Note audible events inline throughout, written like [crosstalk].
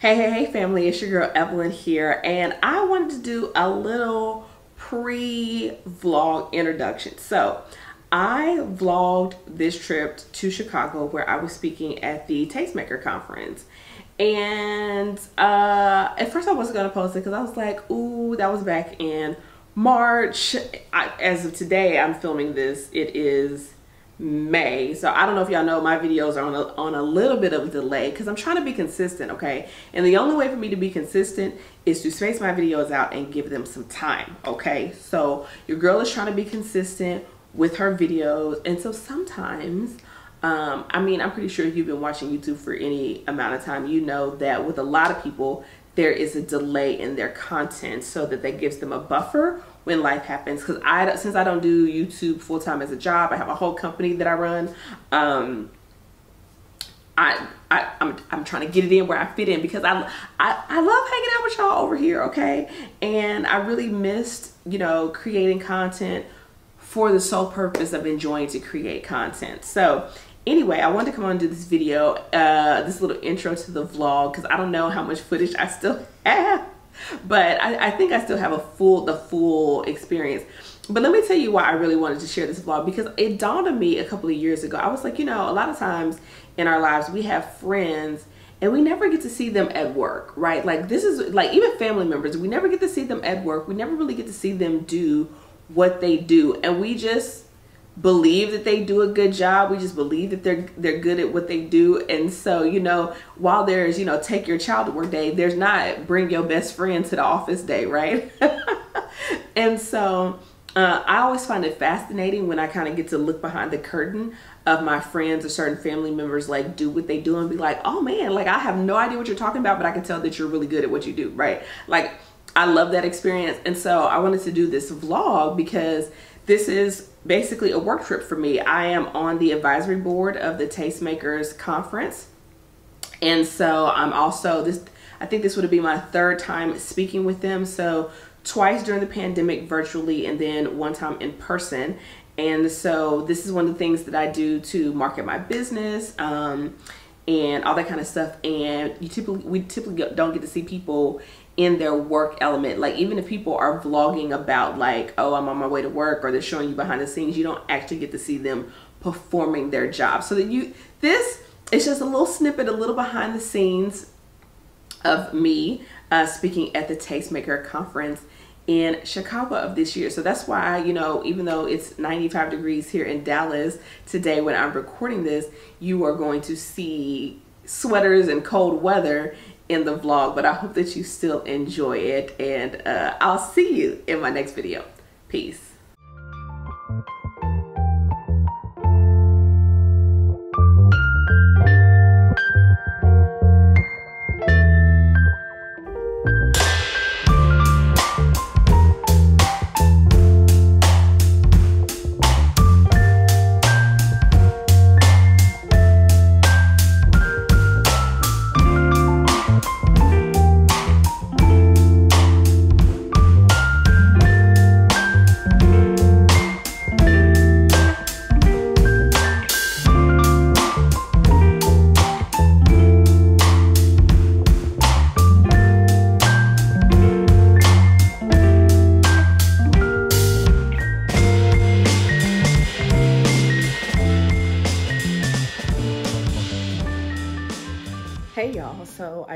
Hey, hey, hey, family, it's your girl Evelyn here, and I wanted to do a little pre vlog introduction. So, I vlogged this trip to Chicago where I was speaking at the Tastemaker conference. And uh, at first, I wasn't going to post it because I was like, ooh, that was back in March. I, as of today, I'm filming this, it is May. So I don't know if y'all know my videos are on a, on a little bit of delay because I'm trying to be consistent, okay? And the only way for me to be consistent is to space my videos out and give them some time, okay? So your girl is trying to be consistent with her videos. And so sometimes, um, I mean, I'm pretty sure if you've been watching YouTube for any amount of time, you know that with a lot of people, there is a delay in their content so that that gives them a buffer when life happens because I since I don't do YouTube full time as a job, I have a whole company that I run. Um, I, I I'm I'm trying to get it in where I fit in because I I, I love hanging out with y'all over here, okay? And I really missed you know creating content for the sole purpose of enjoying to create content. So anyway, I wanted to come on and do this video, uh, this little intro to the vlog because I don't know how much footage I still [laughs] have but I, I think I still have a full the full experience. But let me tell you why I really wanted to share this vlog because it dawned on me a couple of years ago. I was like, you know, a lot of times in our lives we have friends and we never get to see them at work, right? Like this is like even family members, we never get to see them at work. We never really get to see them do what they do. And we just believe that they do a good job. We just believe that they're they're good at what they do. And so, you know, while there's, you know, take your child to work day, there's not bring your best friend to the office day, right? [laughs] and so uh, I always find it fascinating when I kind of get to look behind the curtain of my friends or certain family members like do what they do and be like, oh man, like I have no idea what you're talking about, but I can tell that you're really good at what you do, right? Like I love that experience. And so I wanted to do this vlog because this is basically a work trip for me. I am on the advisory board of the Tastemakers Conference. And so I'm also this I think this would be my third time speaking with them. So twice during the pandemic virtually and then one time in person. And so this is one of the things that I do to market my business um, and all that kind of stuff. And you typically we typically don't get to see people in their work element. Like even if people are vlogging about like, oh, I'm on my way to work or they're showing you behind the scenes, you don't actually get to see them performing their job. So that you, this is just a little snippet, a little behind the scenes of me uh, speaking at the Tastemaker conference in Chicago of this year. So that's why, you know, even though it's 95 degrees here in Dallas today when I'm recording this, you are going to see sweaters and cold weather in the vlog, but I hope that you still enjoy it. And uh, I'll see you in my next video. Peace.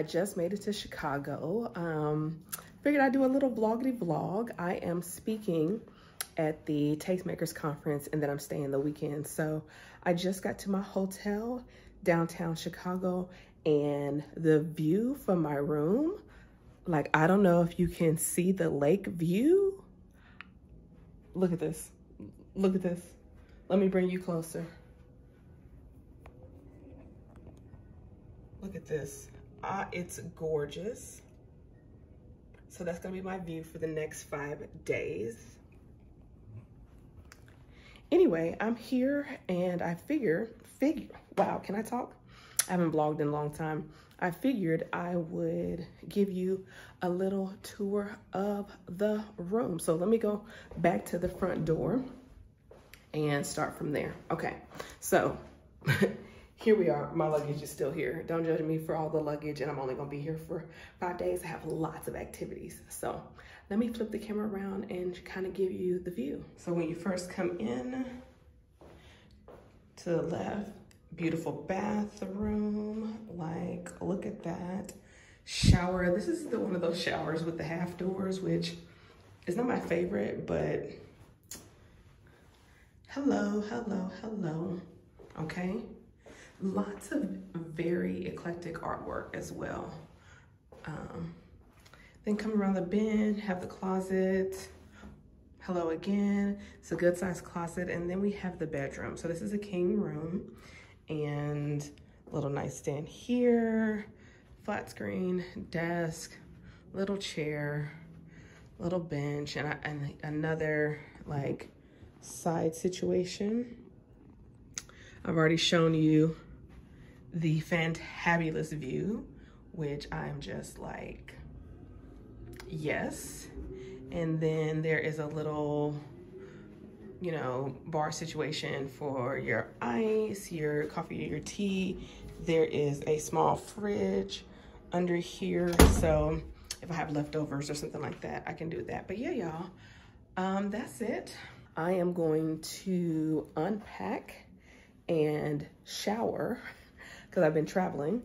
I just made it to Chicago. Um, figured I'd do a little vloggity vlog. I am speaking at the Tastemakers Conference and then I'm staying the weekend. So I just got to my hotel downtown Chicago and the view from my room, like I don't know if you can see the lake view. Look at this, look at this. Let me bring you closer. Look at this. Uh, it's gorgeous. So that's gonna be my view for the next five days. Anyway, I'm here and I figure, figure, wow, can I talk? I haven't vlogged in a long time. I figured I would give you a little tour of the room. So let me go back to the front door and start from there. Okay, so [laughs] here we are. My luggage is still here. Don't judge me for all the luggage and I'm only gonna be here for five days. I have lots of activities. So let me flip the camera around and kind of give you the view. So when you first come in to the left, beautiful bathroom. Like, look at that. Shower. This is the one of those showers with the half doors, which is not my favorite, but hello, hello, hello. Okay. Lots of very eclectic artwork as well. Um, then come around the bend, have the closet. Hello again. It's a good sized closet. And then we have the bedroom. So this is a king room and little nightstand here, flat screen, desk, little chair, little bench, and, and another like side situation. I've already shown you the fantabulous view, which I'm just like, yes. And then there is a little you know, bar situation for your ice, your coffee, your tea. There is a small fridge under here. So if I have leftovers or something like that, I can do that. But yeah, y'all, um, that's it. I am going to unpack and shower [laughs] because I've been traveling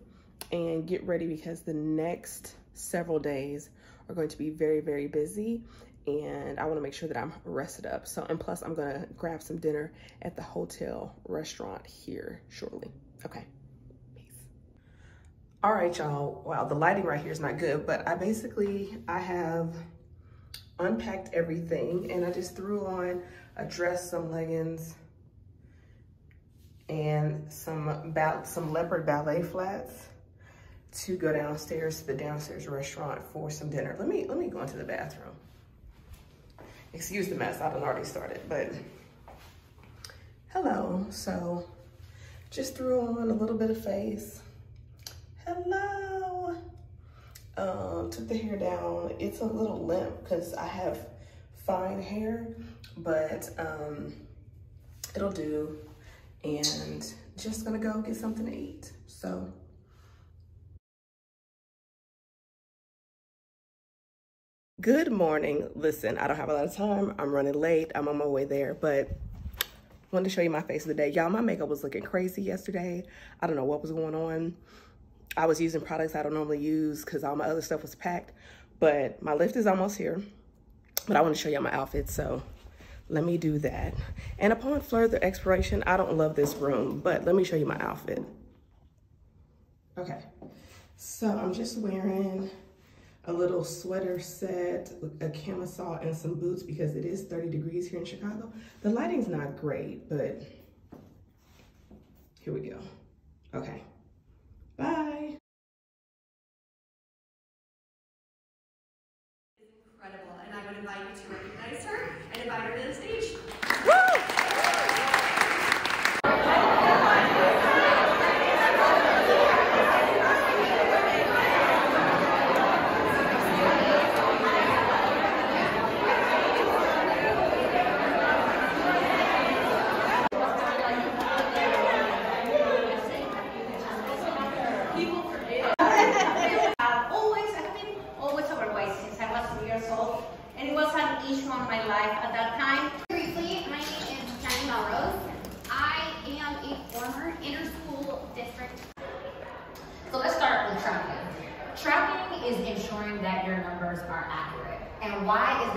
and get ready because the next several days are going to be very, very busy and I wanna make sure that I'm rested up. So, and plus I'm gonna grab some dinner at the hotel restaurant here shortly. Okay, peace. All right, y'all. Wow, the lighting right here is not good, but I basically, I have unpacked everything and I just threw on a dress, some leggings, and some, some leopard ballet flats to go downstairs to the downstairs restaurant for some dinner. Let me, let me go into the bathroom. Excuse the mess, I done already started, but hello. So just threw on a little bit of face. Hello. Um, took the hair down. It's a little limp because I have fine hair, but um, it'll do. And just gonna go get something to eat. So Good morning. Listen, I don't have a lot of time. I'm running late. I'm on my way there, but wanted to show you my face of the day. Y'all, my makeup was looking crazy yesterday. I don't know what was going on. I was using products I don't normally use because all my other stuff was packed, but my lift is almost here. But I want to show y'all my outfit, so let me do that. And upon further exploration, I don't love this room, but let me show you my outfit. Okay, so I'm just wearing a little sweater set, a camisole, and some boots because it is 30 degrees here in Chicago. The lighting's not great, but here we go. Okay, bye.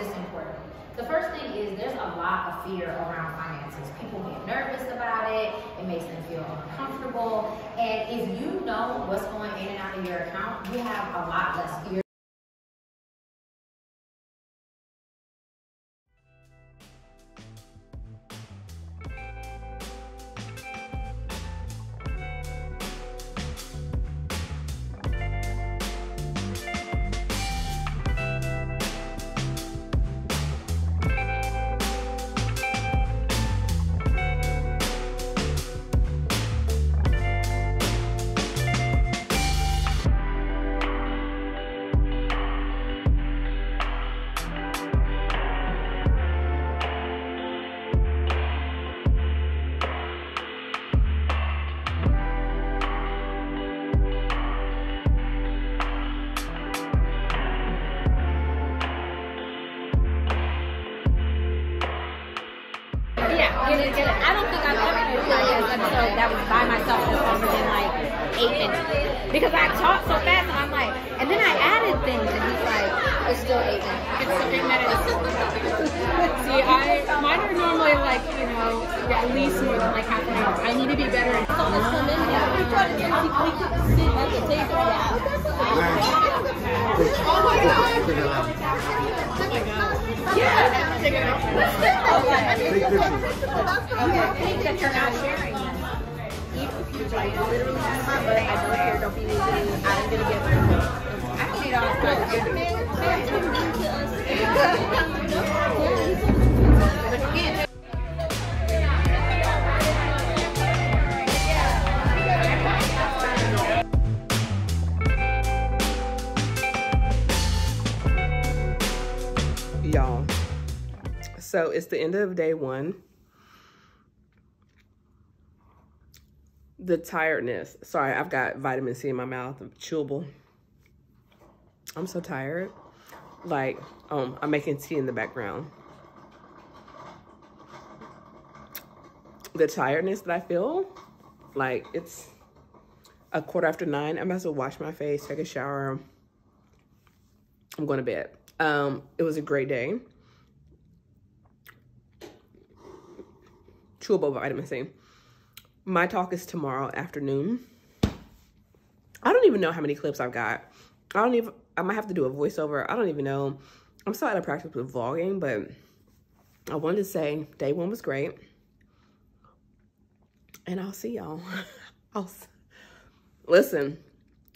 important. The first thing is there's a lot of fear around finances. People get nervous about it. It makes them feel uncomfortable. And if you know what's going in and out of your account, you have a lot less fear. Take think that you're not sharing this. Even like literally use my butt. I don't care. Don't be mean to me. I'm gonna get I can eat all kinds of good. So it's the end of day one. The tiredness. Sorry, I've got vitamin C in my mouth, chewable. I'm so tired. Like, um, I'm making tea in the background. The tiredness that I feel, like it's a quarter after nine. I'm about to wash my face, take a shower. I'm going to bed. Um, it was a great day. Chewable vitamin C. My talk is tomorrow afternoon. I don't even know how many clips I've got. I don't even, I might have to do a voiceover. I don't even know. I'm still out of practice with vlogging, but I wanted to say day one was great. And I'll see y'all. [laughs] I'll, listen,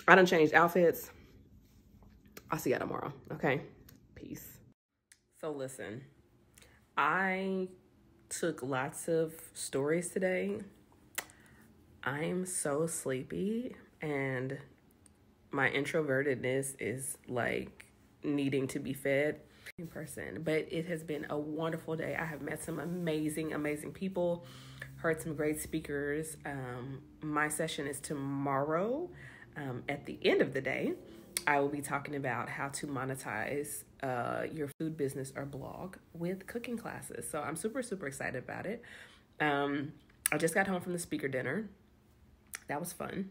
I done changed outfits. I'll see y'all tomorrow, okay? Peace. So listen, I took lots of stories today. I'm so sleepy and my introvertedness is like needing to be fed in person. But it has been a wonderful day. I have met some amazing, amazing people, heard some great speakers. Um, my session is tomorrow. Um, at the end of the day, I will be talking about how to monetize uh, your food business or blog with cooking classes. So I'm super, super excited about it. Um, I just got home from the speaker dinner. That was fun.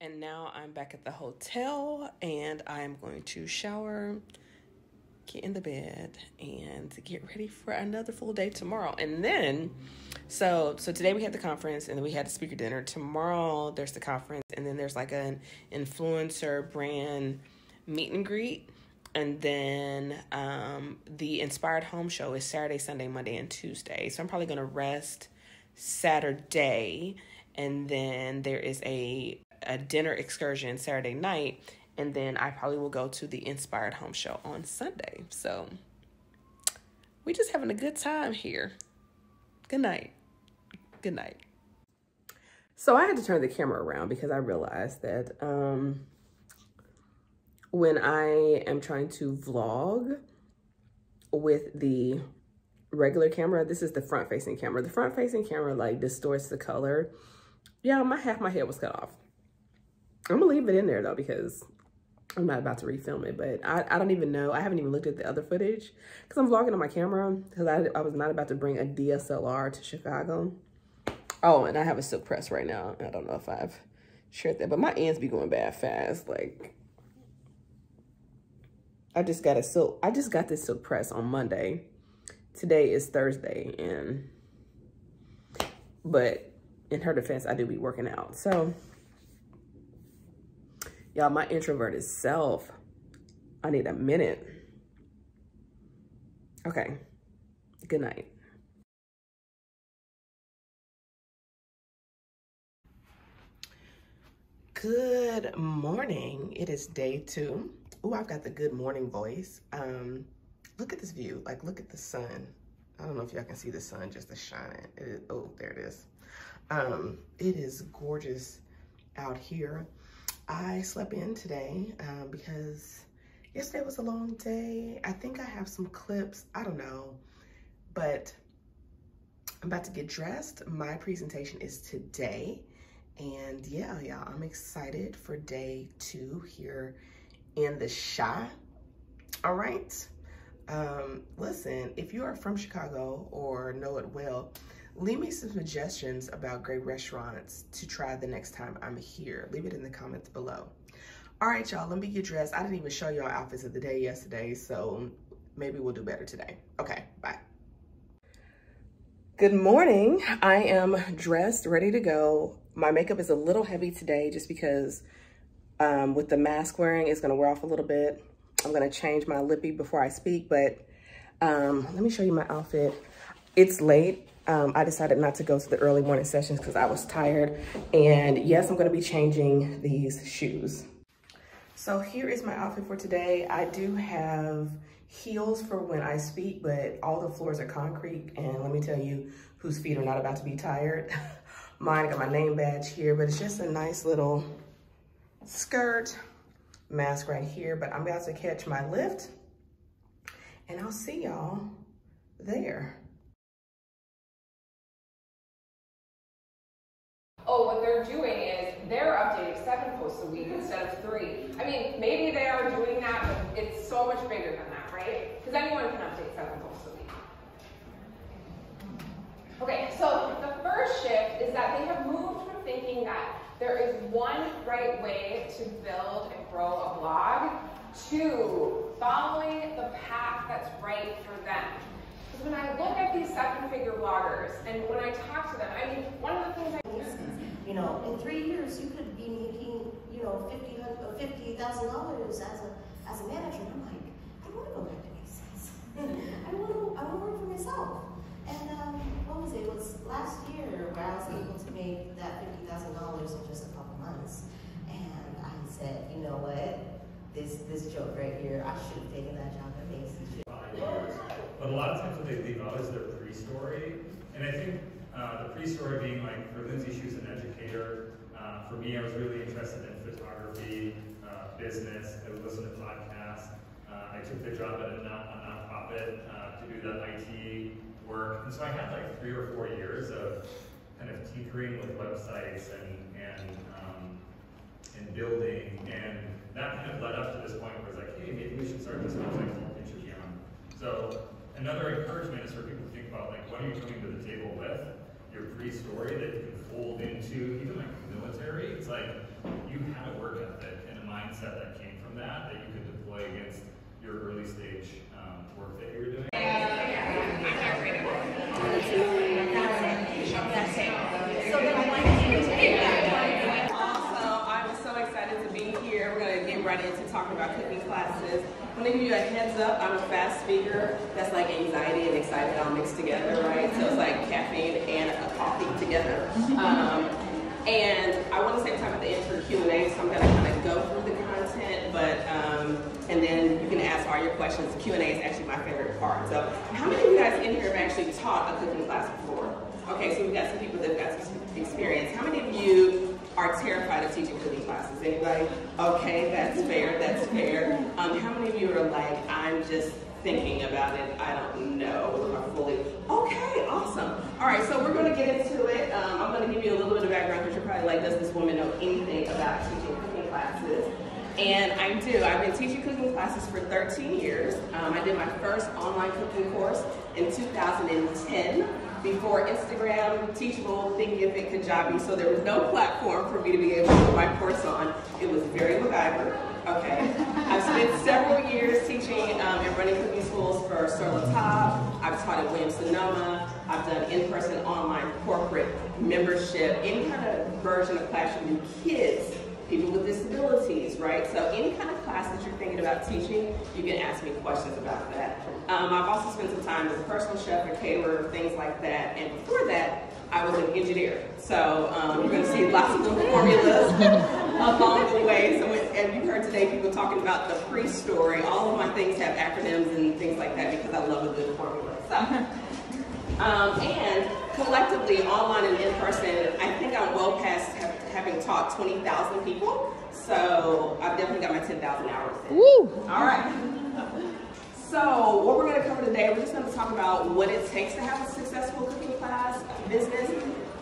And now I'm back at the hotel and I'm going to shower, get in the bed, and get ready for another full day tomorrow. And then, so so today we had the conference and then we had the speaker dinner. Tomorrow there's the conference and then there's like an influencer brand meet and greet. And then um, the Inspired Home Show is Saturday, Sunday, Monday, and Tuesday. So I'm probably gonna rest Saturday, and then there is a a dinner excursion Saturday night, and then I probably will go to the Inspired Home Show on Sunday. So we just having a good time here. Good night. Good night. So I had to turn the camera around because I realized that um when I am trying to vlog with the regular camera, this is the front facing camera. The front facing camera like distorts the color. Yeah, my half my head was cut off. I'm gonna leave it in there though because I'm not about to refilm it, but I, I don't even know. I haven't even looked at the other footage because I'm vlogging on my camera because I, I was not about to bring a DSLR to Chicago. Oh, and I have a silk press right now. I don't know if I've shared that, but my ends be going bad fast. Like, I just got a silk, I just got this silk press on Monday. Today is Thursday, and, but in her defense, I do be working out. So, y'all, my introverted self, I need a minute. Okay, good night. Good morning. It is day two. Oh, I've got the good morning voice. Um, look at this view. Like, look at the sun. I don't know if y'all can see the sun just is shining. It is, oh, there it is. Um, it is gorgeous out here. I slept in today um, because yesterday was a long day. I think I have some clips. I don't know, but I'm about to get dressed. My presentation is today. And yeah, y'all, I'm excited for day two here in the Chi. All right. Um, listen, if you are from Chicago or know it well, leave me some suggestions about great restaurants to try the next time I'm here. Leave it in the comments below. All right, y'all, let me get dressed. I didn't even show y'all outfits of the day yesterday, so maybe we'll do better today. Okay, bye. Good morning. I am dressed, ready to go. My makeup is a little heavy today just because um, with the mask wearing, it's gonna wear off a little bit. I'm gonna change my lippy before I speak, but um, let me show you my outfit. It's late. Um, I decided not to go to the early morning sessions because I was tired. And yes, I'm gonna be changing these shoes. So here is my outfit for today. I do have heels for when I speak, but all the floors are concrete. And let me tell you whose feet are not about to be tired. [laughs] Mine I got my name badge here, but it's just a nice little skirt, mask right here, but I'm about to catch my lift and I'll see y'all there. Oh, what they're doing is they're updating seven posts a week instead of three. I mean, maybe they are doing that, but it's so much bigger than that, right? Because anyone can update seven posts a week. Okay, so the first shift is that they have moved from thinking that there is one right way to build and grow a blog to following the path that's right for them. Because when I look at these seven-figure bloggers and when I talk to them, I mean, one of the things I you know, three years, you could be making, you know, fifty uh, fifty thousand dollars as a as a manager. And I'm like, I want to go back to Macy's. [laughs] I want to I want to work for myself. And um, what was it? It was last year where I was able to make that fifty thousand dollars in just a couple months. And I said, you know what? This this joke right here, I should have taken that job at Macy's. But a lot of times what they leave out is their pre-story. And I think uh, the pre-story being like, for Lindsay, she was an educator. Uh, for me, I was really interested in photography, uh, business. I would listen to podcasts. Uh, I took the job at a, non- a nonprofit to do the IT work. And so I had like three or four years of kind of tinkering with websites and, and, um, and building. And that kind of led up to this point where it's like, hey, maybe we should start this website called Beyond. So another encouragement is for people to think about like, what are you coming to the table with? Your pre-story that you can fold into even like the military. It's like you had a work ethic and a mindset that came from that that you could deploy against your early stage um, work that you were doing. Also, I'm so excited to be here. We're gonna get right into talking about. I'm gonna give you a heads up. I'm a fast speaker. That's like anxiety and excitement all mixed together, right? So it's like caffeine and a coffee together. Um, and I want to save time at the end for Q&A, so I'm gonna kind of go through the content, but um, and then you can ask all your questions. Q&A is actually my favorite part. So how many of you guys in here have actually taught a cooking class before? Okay, so we've got some people that have got some experience. How many of you are terrified of teaching cooking classes? Anybody? Okay, that's fair, that's fair. Um, how many of you are like, I'm just thinking about it, I don't know if I fully, okay, awesome. All right, so we're gonna get into it. Um, I'm gonna give you a little bit of background because you're probably like, does this woman know anything about teaching cooking classes? And I do. I've been teaching cooking classes for 13 years. Um, I did my first online cooking course in 2010 before Instagram, Teachable, Thinkific, Kajabi. So there was no platform for me to be able to put my course on. It was very MacGyver. Okay. I've spent several years teaching um, and running cooking schools for Sur Table. I've taught at Williams Sonoma. I've done in-person, online, corporate membership, any kind of version of classroom with kids people with disabilities, right? So any kind of class that you're thinking about teaching, you can ask me questions about that. Um, I've also spent some time as a personal chef, a caterer, things like that. And before that, I was an engineer. So um, you're going to see lots of little formulas [laughs] along the way. So as you heard today, people talking about the pre-story, all of my things have acronyms and things like that because I love a good formula. So. Um, and collectively, online and in person, I think I'm well past have, having taught 20,000 people. So I've definitely got my 10,000 hours in. Woo! All right. So what we're going to cover today, we're just going to talk about what it takes to have a successful cooking class business.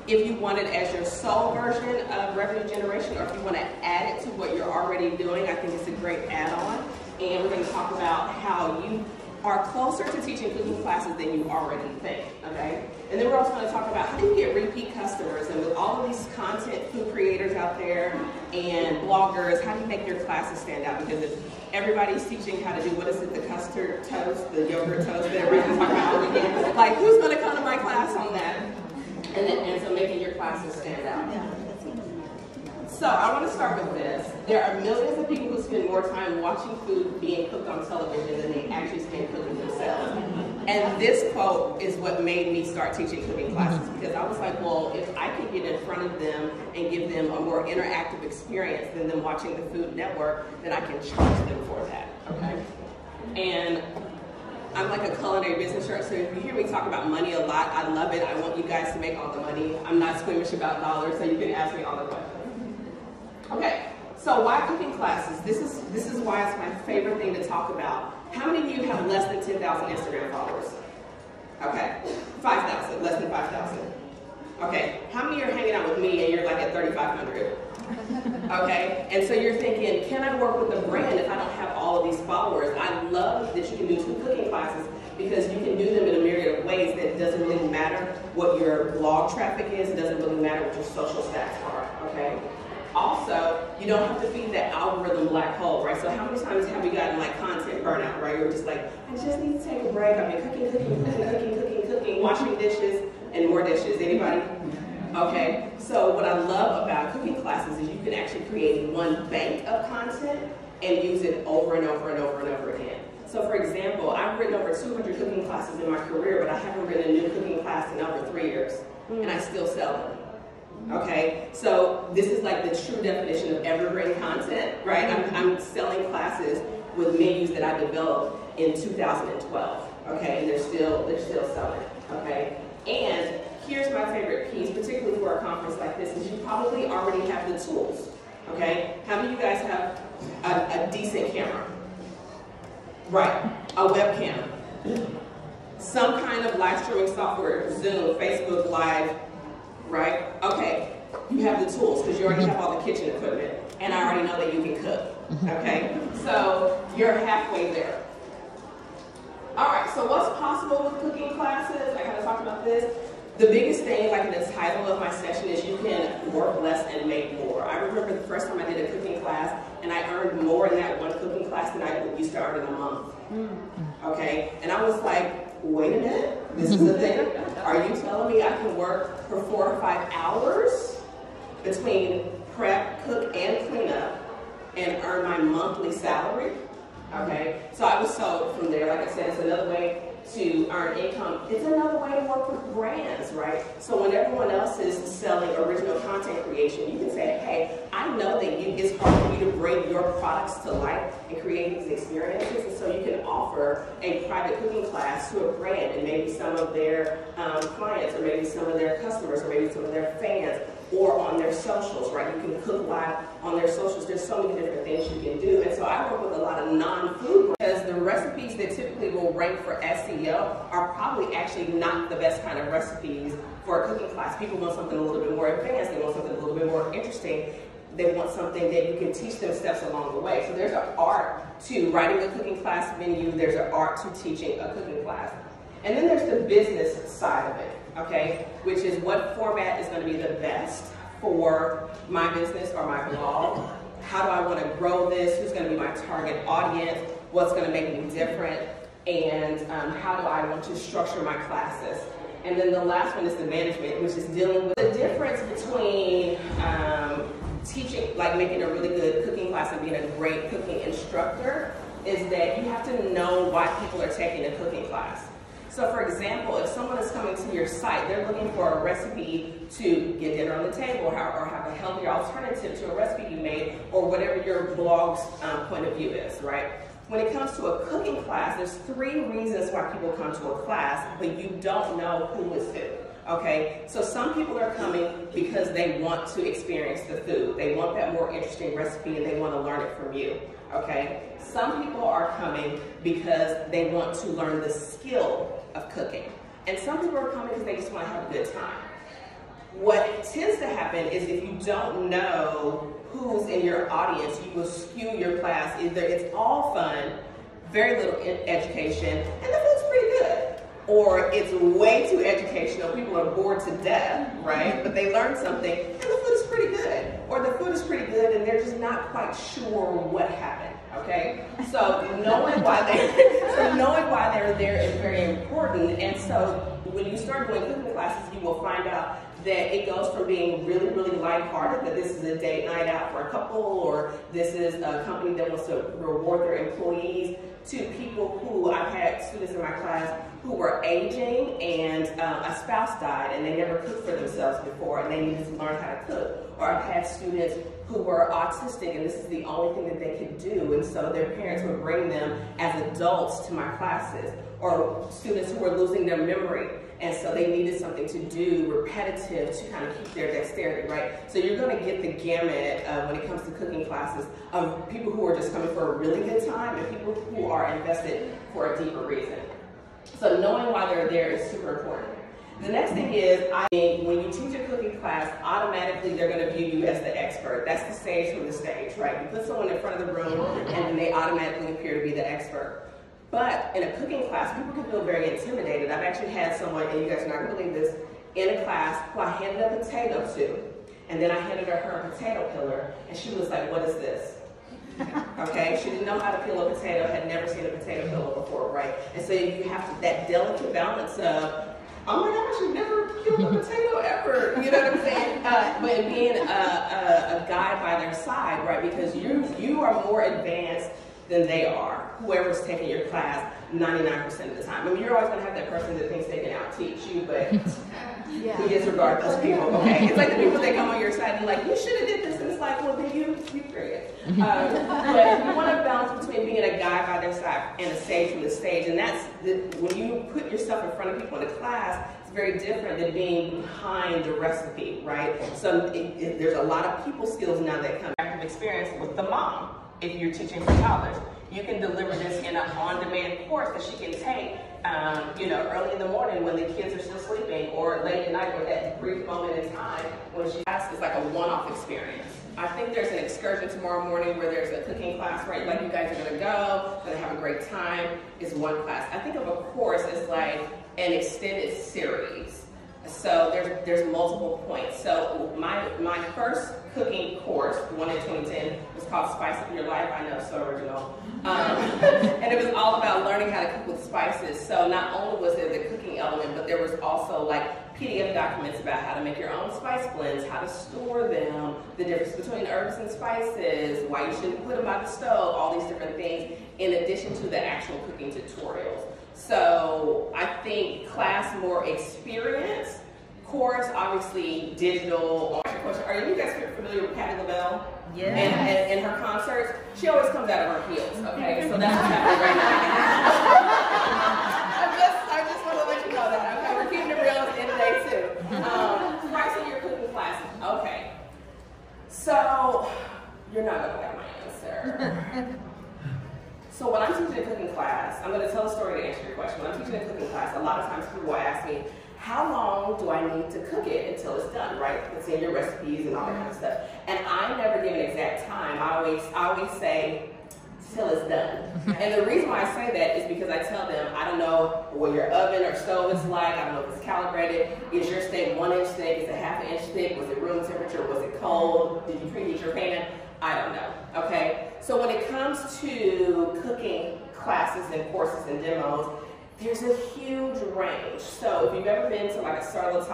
If you want it as your sole version of revenue generation, or if you want to add it to what you're already doing, I think it's a great add-on. And we're going to talk about how you are closer to teaching cooking classes than you already think, okay? And then we're also gonna talk about how do you get repeat customers and with all of these content food creators out there and bloggers, how do you make your classes stand out? Because if everybody's teaching how to do, what is it, the custard toast, the yogurt toast that everybody's talking about all weekend, like who's gonna come to my class on that? And then, and so making your classes stand out. So I want to start with this. There are millions of people who spend more time watching food being cooked on television than they actually spend cooking themselves. And this quote is what made me start teaching cooking classes because I was like, well, if I can get in front of them and give them a more interactive experience than them watching the Food Network, then I can charge them for that, okay? And I'm like a culinary business instructor, so if you hear me talk about money a lot, I love it. I want you guys to make all the money. I'm not squeamish about dollars, so you can ask me all the questions. Okay, so why cooking classes? This is this is why it's my favorite thing to talk about. How many of you have less than 10,000 Instagram followers? Okay, 5,000, less than 5,000. Okay, how many are hanging out with me and you're like at 3,500? Okay, and so you're thinking, can I work with a brand if I don't have all of these followers? I love that you can do two cooking classes because you can do them in a myriad of ways that it doesn't really matter what your blog traffic is, it doesn't really matter what your social stats are, okay? Also, you don't have to feed that algorithm black hole, right? So how many times have we gotten like content burnout, right? You're just like, I just need to take a break. I've been cooking, cooking, cooking, cooking, cooking, cooking, washing dishes, and more dishes. Anybody? Okay, so what I love about cooking classes is you can actually create one bank of content and use it over and over and over and over again. So for example, I've written over 200 cooking classes in my career, but I haven't written a new cooking class in over three years, and I still sell them. Okay, so this is like the true definition of evergreen content, right? I'm, I'm selling classes with menus that I developed in 2012. Okay, and they're still they're still selling. Okay, and here's my favorite piece, particularly for a conference like this, is you probably already have the tools. Okay, how many of you guys have a, a decent camera? Right, a webcam, some kind of live streaming software, Zoom, Facebook Live, right? Okay, you have the tools because you already mm-hmm. have all the kitchen equipment, and I already know that you can cook. Mm-hmm. Okay, so you're halfway there. All right, so what's possible with cooking classes? I kind of talked about this. The biggest thing, like the title of my session, is you can work less and make more. I remember the first time I did a cooking class, and I earned more in that one cooking class than I used to earn in a month. Mm. Okay, and I was like, wait a minute, this is the thing. Are you telling me I can work for four or five hours between prep, cook, and cleanup and earn my monthly salary? Okay, so I was sold from there. Like I said, it's another way to earn income. It's another way to work with brands, right? So when everyone else is selling original content creation, you can say, hey, I know that it's hard for you to bring your products to life and create these experiences, and so you can offer a private cooking class to a brand and maybe some of their um, clients or maybe some of their customers or maybe some of their fans or on their socials, right? You can cook live on their socials. There's so many different things you can do. And so I work with a lot of non-food because the recipes that typically will rank for SEO are probably actually not the best kind of recipes for a cooking class. People want something a little bit more advanced. They want something a little bit more interesting. They want something that you can teach them steps along the way. So there's an art to writing a cooking class menu. There's an art to teaching a cooking class. And then there's the business side of it okay, which is what format is going to be the best for my business or my blog. How do I want to grow this? Who's going to be my target audience? What's going to make me different? And um, how do I want to structure my classes? And then the last one is the management, which is dealing with the difference between um, teaching, like making a really good cooking class and being a great cooking instructor, is that you have to know why people are taking a cooking class. So for example, if someone is coming to your site, they're looking for a recipe to get dinner on the table or have a healthier alternative to a recipe you made or whatever your blog's um, point of view is, right? When it comes to a cooking class, there's three reasons why people come to a class, but you don't know who is who. Okay, so some people are coming because they want to experience the food. They want that more interesting recipe and they want to learn it from you. Okay, some people are coming because they want to learn the skill of cooking. And some people are coming because they just want to have a good time. What tends to happen is if you don't know who's in your audience, you will skew your class. Either it's all fun very little education, and the food's pretty good. Or it's way too educational, people are bored to death, right? But they learned something, and the food is pretty good. Or the food is pretty good, and they're just not quite sure what happened, okay? So knowing why they so knowing why they're there is very important. And so when you start doing cooking classes, you will find out that it goes from being really, really lighthearted, that this is a date night out for a couple, or this is a company that wants to reward their employees, to people who I've had students in my class who were aging and um, a spouse died and they never cooked for themselves before and they needed to learn how to cook. Or I've had students who were autistic and this is the only thing that they could do and so their parents would bring them as adults to my classes. Or students who were losing their memory and so they needed something to do repetitive to kind of keep their dexterity, right? So you're going to get the gamut uh, when it comes to cooking classes of people who are just coming for a really good time and people who are invested for a deeper reason. So knowing why they're there is super important. The next thing is, I think when you teach a cooking class, automatically they're going to view you as the expert. That's the stage from the stage, right? You put someone in front of the room and they automatically appear to be the expert. But in a cooking class, people can feel very intimidated. I've actually had someone, and you guys are not going to believe this, in a class who I handed a potato to, and then I handed her her potato peeler, and she was like, what is this? Okay, she didn't know how to peel a potato, had never seen a potato peeler before, right? And so you have to, that delicate balance of, oh my gosh, you've never peeled a potato ever, you know what I'm saying? Uh, but being a, a, a guide by their side, right? Because you, you are more advanced than they are, whoever's taking your class 99% of the time. I mean, you're always to have that person that thinks they can out teach you, but [laughs] yeah. we disregard those people, okay? It's like the people that come on your [laughs] side and like, you should have did this, and it's like, well, then you, you period. Um, but you want to balance between being a guy by their side and a sage from the stage, and that's the, when you put yourself in front of people in a class, it's very different than being behind the recipe, right? So it, it, there's a lot of people skills now that come back from experience with the mom if you're teaching for toddlers. You can deliver this in an on-demand course that she can take, um, you know, early in the morning when the kids are still sleeping, or late at night, or that brief moment in time when she asks. It's like a one-off experience. I think there's an excursion tomorrow morning where there's a cooking class, right? Like you guys are gonna go, gonna have a great time. It's one class. I think of a course as like an extended series. So there's there's multiple points. So my my first cooking course, the one in 2010, was called Spice Up Your Life. I know, so original. Um, [laughs] and it was all about learning how to cook with spices. So not only was there the cooking element, but there was also like PDF documents about how to make your own spice blends, how to store them, the difference between herbs and spices, why you shouldn't put them by the stove, all these different things, in addition to the actual cooking tutorials. So I think class more experience, course obviously digital. Are you guys familiar with Patti LaBelle? Yeah. And, and, and, her concerts, she always comes out of her heels. Okay, so that's [laughs] what's happening right [laughs] now. I just I just want to let you know that. Okay, we're keeping it real at the end of the day too. Um, pricing your cooking classes. Okay. So you're not gonna like my answer. [laughs] So when I'm teaching a cooking class, I'm going to tell a story to answer your question. When I'm teaching a cooking class, a lot of times people will ask me, how long do I need to cook it until it's done, right? It's in your recipes and all that kind of stuff. And I never give an exact time. I always, I always say, till it's done. [laughs] and the reason why I say that is because I tell them, I don't know what your oven or stove is like, I don't know if it's calibrated. Is your steak one inch thick? Is it half an inch thick? Was it room temperature? Was it cold? Did you preheat your pan? I don't know, okay? So when it comes to cooking classes and courses and demos, there's a huge range. So if you've ever been to like a Table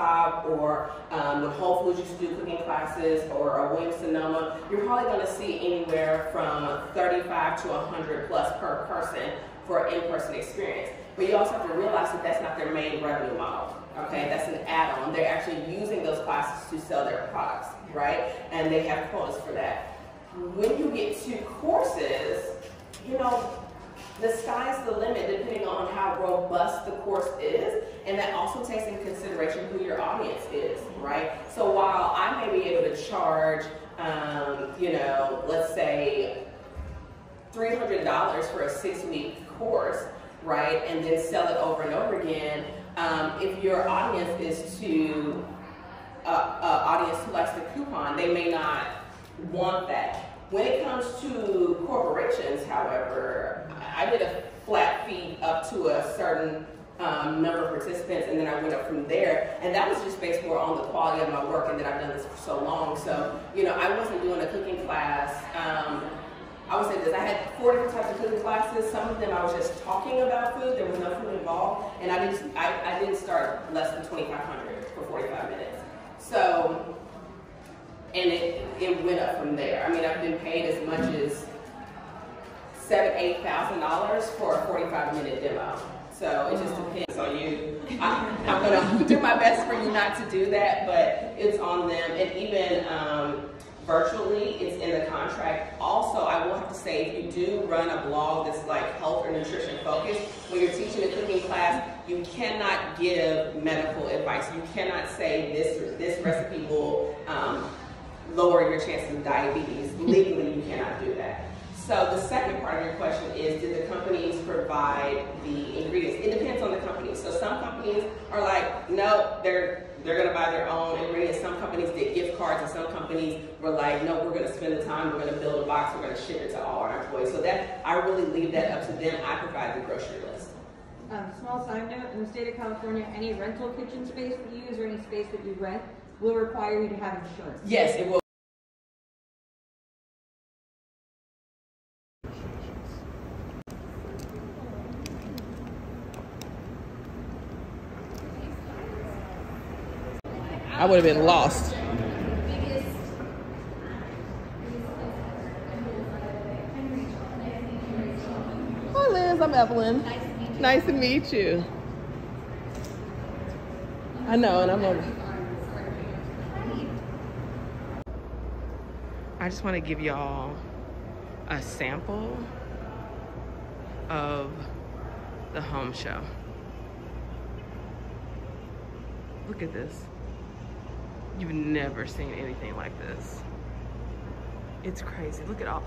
or um, when Whole Foods used to do cooking classes or a Williams Sonoma, you're probably going to see anywhere from 35 to 100 plus per person for an in-person experience. But you also have to realize that that's not their main revenue model. Okay, that's an add-on. They're actually using those classes to sell their products, right? And they have quotas for that when you get to courses, you know, the sky's the limit depending on how robust the course is, and that also takes into consideration who your audience is, right? So while I may be able to charge, um, you know, let's say $300 for a six-week course, right, and then sell it over and over again, um, if your audience is to uh, uh, audience who likes the coupon, they may not want that. When it comes to corporations, however, I did a flat fee up to a certain um, number of participants, and then I went up from there. And that was just based more on the quality of my work, and that I've done this for so long. So, you know, I wasn't doing a cooking class. Um, I would say this, I had four different types of cooking classes. Some of them I was just talking about food, there was no food involved, and I didn't, I, I didn't start less than 2,500 for 45 minutes. So, and it, it went up from there. I mean, I've been paid as much as seven, eight thousand dollars for a 45 minute demo. So it just depends on you. I, I'm gonna [laughs] do my best for you not to do that, but it's on them. And even um, virtually, it's in the contract. Also, I will have to say, if you do run a blog that's like health or nutrition focused, when you're teaching a cooking class, you cannot give medical advice. You cannot say this this recipe will um, lower your chances of diabetes. Legally, you cannot do that. So the second part of your question is, did the companies provide the ingredients? It depends on the company. So some companies are like, no, they're they're gonna buy their own ingredients. Some companies did gift cards, and some companies were like, no, we're gonna spend the time, we're gonna build a box, we're gonna ship it to all our employees. So that I really leave that up to them. I provide the grocery list. Um, small side note, in the state of California, any rental kitchen space that you use or any space that you rent will require you to have insurance. Yes, it will. I would have been lost. Hi Liz, I'm Evelyn. Nice to meet you. I know, and I'm over. I just want to give y'all a sample of the home show. Look at this. You've never seen anything like this. It's crazy. Look at all.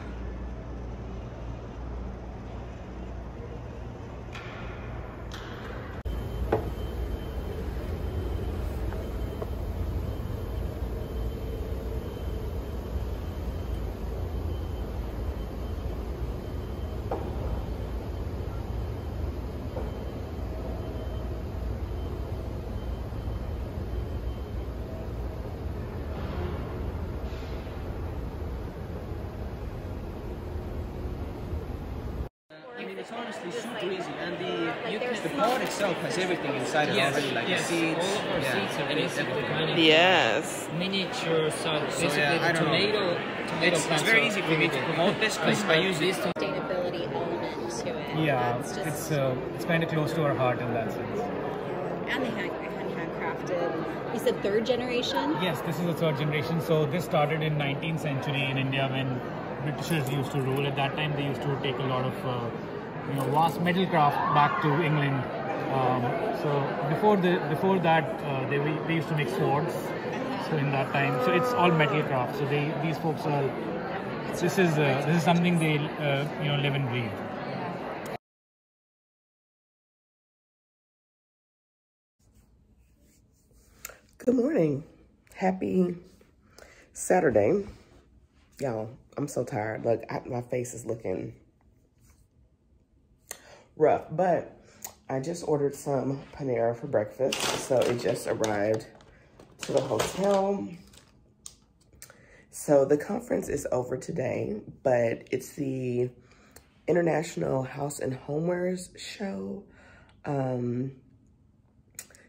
I mean, it's honestly super easy, and the you can, the pod itself has everything inside it already, like yes. the seeds. All of our yeah, seeds are and it's basically kind of Yes. miniature so basically yeah, the tomato, tomato It's, it's very easy for me to promote this because I use it. sustainability element to it. Yeah, It's just, it's uh, it's kind of close to our heart in that sense. and they hand, hand handcrafted. You said third generation? Yes, this is the third generation. So this started in 19th century in India when Britishers used to rule. At that time, they used to take a lot of uh, you know vast metal craft back to England. Um, so before the before that, uh, they we- they used to make swords. So in that time, so it's all metal craft. So they these folks are. This is uh, this is something they uh, you know live and breathe. Good morning. Happy Saturday. Y'all, I'm so tired. Look, I, my face is looking rough, but I just ordered some Panera for breakfast. So it just arrived to the hotel. So the conference is over today, but it's the International House and Homewares Show. Um,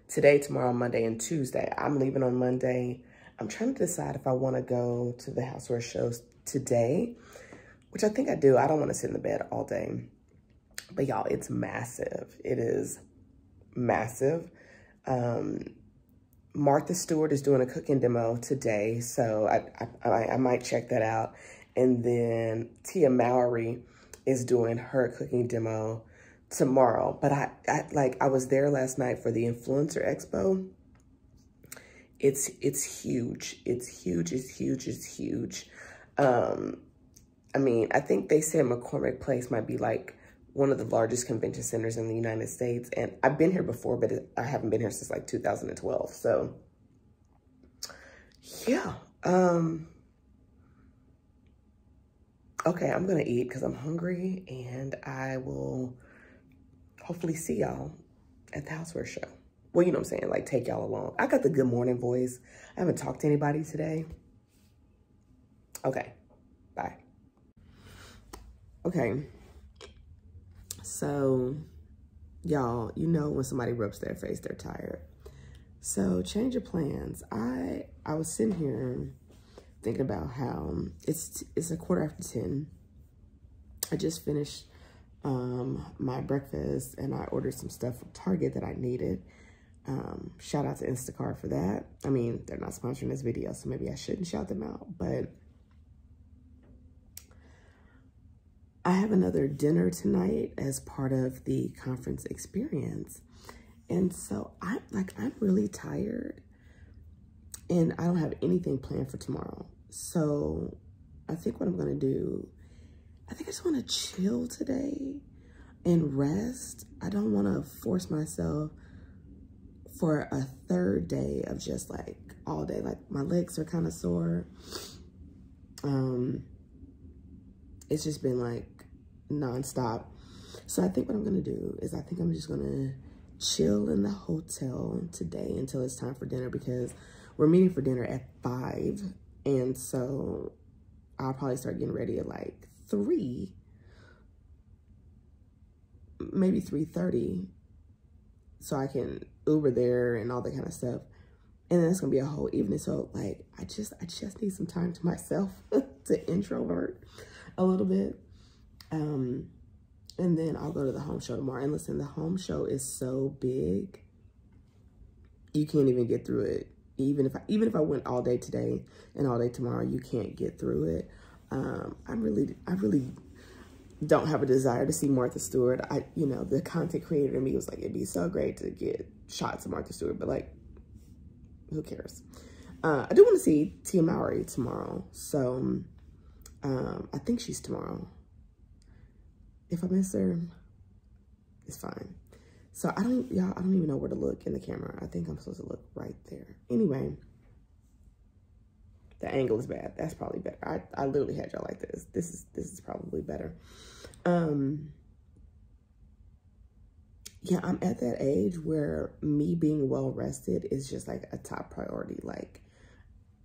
today, tomorrow, Monday, and Tuesday. I'm leaving on Monday. I'm trying to decide if I want to go to the houseware shows today, which I think I do. I don't want to sit in the bed all day. But y'all, it's massive. It is massive. Um, Martha Stewart is doing a cooking demo today, so I, I, I might check that out. And then Tia Mowry is doing her cooking demo tomorrow. But I, I like I was there last night for the Influencer Expo. It's it's huge. It's huge. It's huge. It's huge. Um, I mean, I think they said McCormick Place might be like one of the largest convention centers in the United States. And I've been here before, but I haven't been here since like 2012. So yeah. Um, Okay, I'm gonna eat because I'm hungry and I will hopefully see y'all at the Housewear show. Well, you know what I'm saying, like take y'all along. I got the good morning voice. I haven't talked to anybody today. Okay, bye. Okay, so y'all, you know when somebody rubs their face, they're tired. So change of plans. I I was sitting here thinking about how it's it's a quarter after 10. I just finished um, my breakfast and I ordered some stuff from Target that I needed. Um, shout out to Instacart for that. I mean, they're not sponsoring this video, so maybe I shouldn't shout them out, but I have another dinner tonight as part of the conference experience. And so I'm like, I'm really tired and I don't have anything planned for tomorrow. So I think what I'm gonna do, I think I just wanna chill today and rest. I don't wanna force myself for a third day of just like all day. Like my legs are kind of sore. Um, it's just been like nonstop. So I think what I'm gonna do is I think I'm just gonna chill in the hotel today until it's time for dinner because we're meeting for dinner at five. And so I'll probably start getting ready at like three, maybe 3.30 so I can Uber there and all that kind of stuff. And then it's gonna be a whole evening. So like, I just, I just need some time to myself [laughs] to introvert a little bit. Um, and then I'll go to the home show tomorrow. And listen, the home show is so big. You can't even get through it. Even if I, even if I went all day today and all day tomorrow, you can't get through it. Um, I'm really, I really don't have a desire to see Martha Stewart. I, you know, the content creator in me was like, it'd be so great to get shots of Martha Stewart, but like, who cares? Uh, I do want to see Tia Mowry tomorrow. So, um, I think she's tomorrow. If I miss her, it's fine. So I don't, y'all, I don't even know where to look in the camera. I think I'm supposed to look right there. Anyway, the angle is bad. That's probably better. I, I literally had y'all like this. This is, this is probably better. Um, yeah, I'm at that age where me being well rested is just like a top priority. Like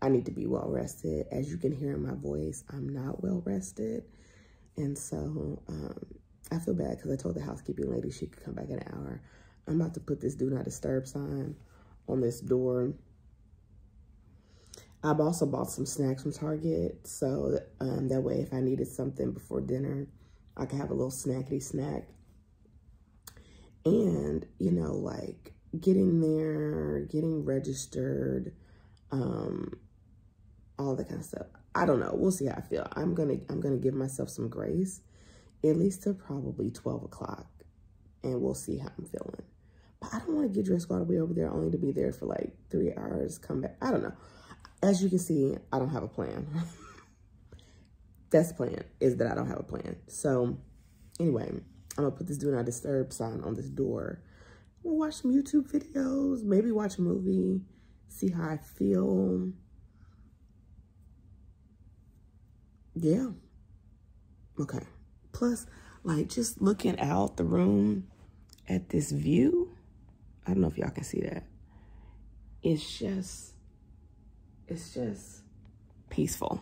I need to be well rested. As you can hear in my voice, I'm not well rested. And so um, I feel bad because I told the housekeeping lady she could come back in an hour. I'm about to put this do not disturb sign on this door. I've also bought some snacks from Target. So um, that way if I needed something before dinner, I could have a little snackety snack. And, you know, like getting there, getting registered, um, all that kind of stuff. I don't know. We'll see how I feel. I'm gonna I'm gonna give myself some grace, at least to probably 12 o'clock, and we'll see how I'm feeling. But I don't want to get dressed all the way over there only to be there for like three hours, come back. I don't know. As you can see, I don't have a plan. [laughs] The plan, is that I don't have a plan. So anyway, I'm gonna put this do not disturb sign on this door. We'll watch some YouTube videos, maybe watch a movie, see how I feel. Yeah. Okay. Plus, like, just looking out the room at this view, I don't know if y'all can see that. It's just, it's just peaceful.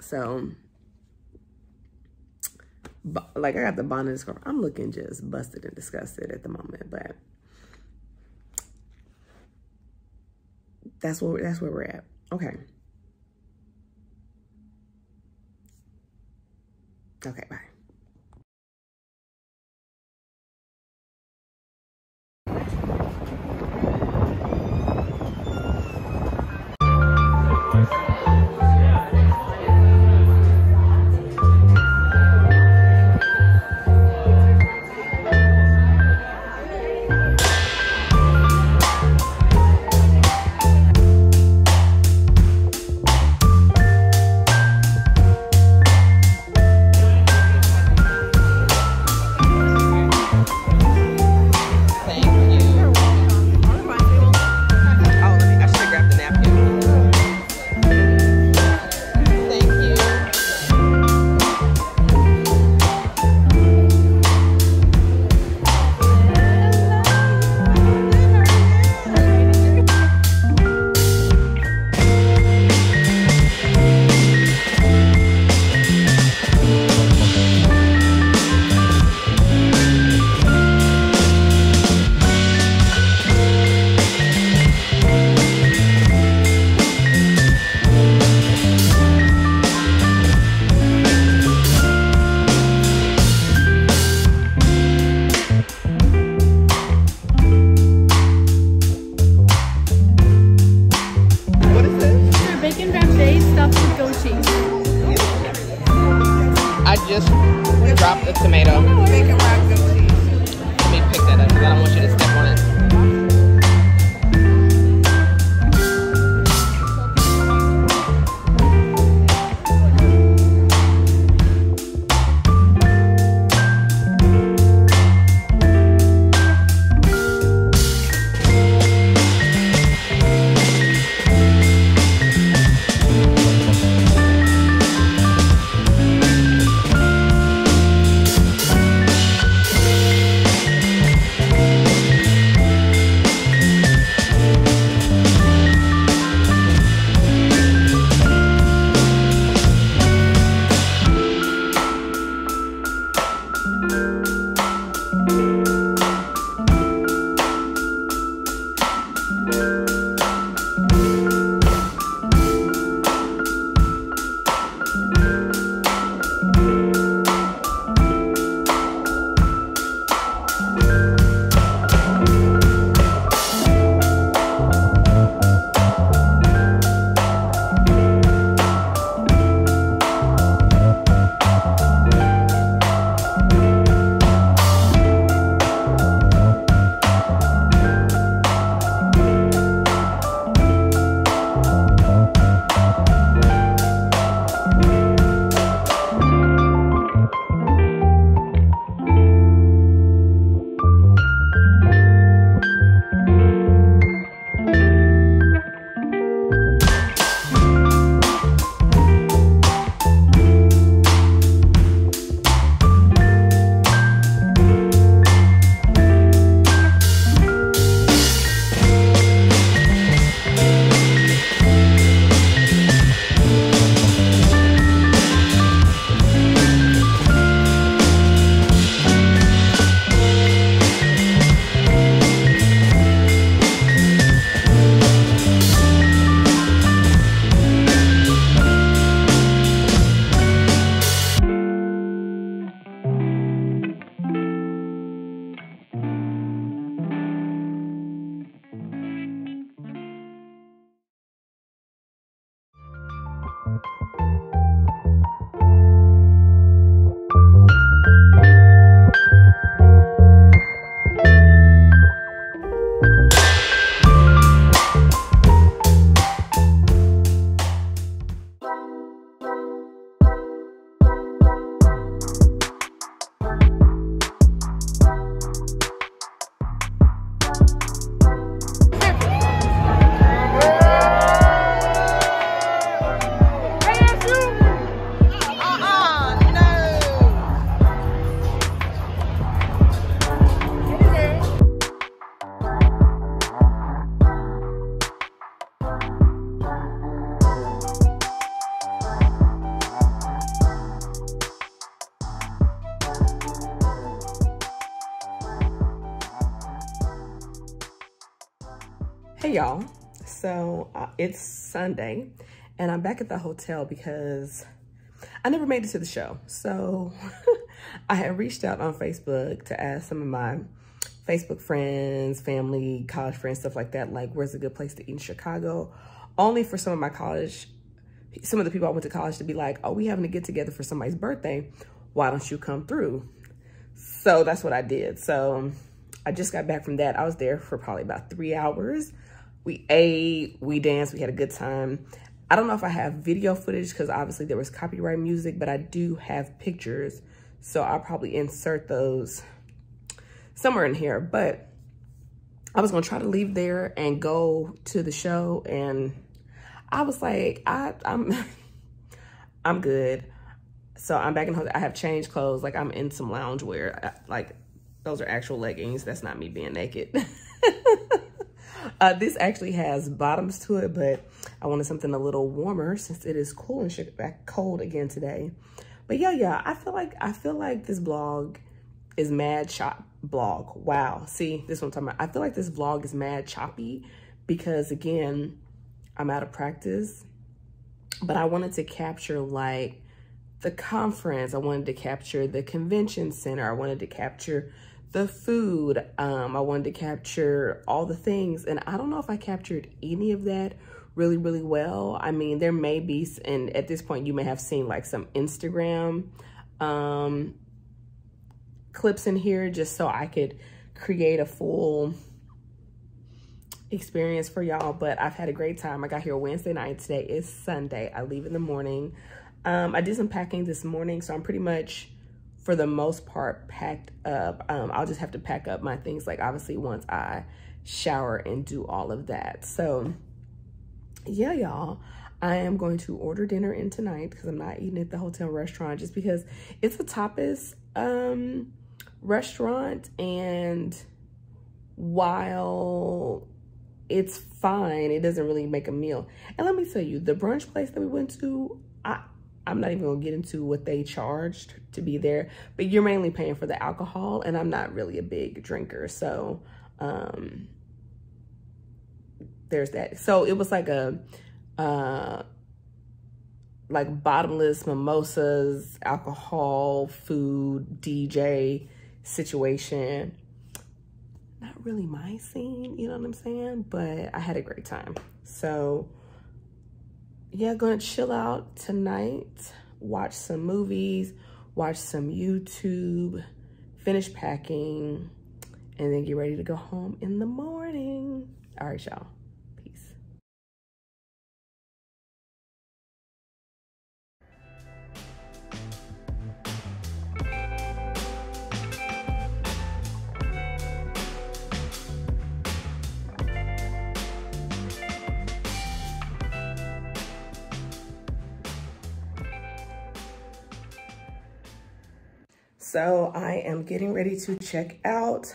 So, like, I got the bonnet scarf. I'm looking just busted and disgusted at the moment, but that's where, that's where we're at. Okay. Okay, bye. Hey y'all, so uh, it's Sunday and I'm back at the hotel because I never made it to the show. So [laughs] I had reached out on Facebook to ask some of my Facebook friends, family, college friends, stuff like that, like where's a good place to eat in Chicago? Only for some of my college, some of the people I went to college to be like, oh, we having a get together for somebody's birthday. Why don't you come through? So that's what I did. So I just got back from that. I was there for probably about three hours. We ate, we danced, we had a good time. I don't know if I have video footage because obviously there was copyright music, but I do have pictures. So I'll probably insert those somewhere in here. But I was gonna try to leave there and go to the show. And I was like, I, I'm, [laughs] I'm good. So I'm back in. I have changed clothes. Like I'm in some loungewear. Like those are actual leggings. That's not me being naked. [laughs] uh, this actually has bottoms to it, but I wanted something a little warmer since it is cool and back cold again today. But yeah, yeah, I feel like I feel like this vlog is mad chop blog. Wow. See, this one talking about. I feel like this vlog is mad choppy because again, I'm out of practice. But I wanted to capture like the conference. I wanted to capture the convention center. I wanted to capture the food. Um, I wanted to capture all the things. And I don't know if I captured any of that really, really well. I mean, there may be, and at this point you may have seen like some Instagram um, clips in here just so I could create a full experience for y'all, but I've had a great time. I got here Wednesday night. Today is Sunday. I leave in the morning. Um, I did some packing this morning, so I'm pretty much, for the most part, packed up. Um, I'll just have to pack up my things, like obviously once I shower and do all of that. So yeah, y'all, I am going to order dinner in tonight because I'm not eating at the hotel restaurant just because it's a tapas um, restaurant. And while it's fine, it doesn't really make a meal. And let me tell you, the brunch place that we went to, I, I'm not even gonna get into what they charged to be there, but you're mainly paying for the alcohol and I'm not really a big drinker. So, um, there's that. So it was like a, uh, like bottomless mimosas, alcohol, food, DJ situation. Not really my scene, you know what I'm saying? But I had a great time. So yeah, gonna chill out tonight, watch some movies, watch some YouTube, finish packing, and then get ready to go home in the morning. All right, y'all. So I am getting ready to check out.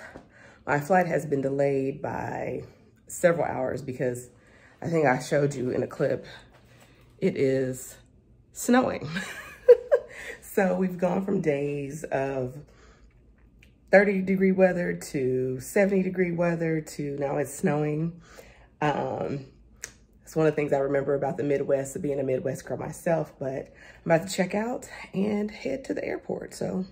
My flight has been delayed by several hours because I think I showed you in a clip, it is snowing. [laughs] so we've gone from days of 30 degree weather to 70 degree weather to now it's snowing. Um, it's one of the things I remember about the Midwest, being a Midwest girl myself, but I'm about to check out and head to the airport. So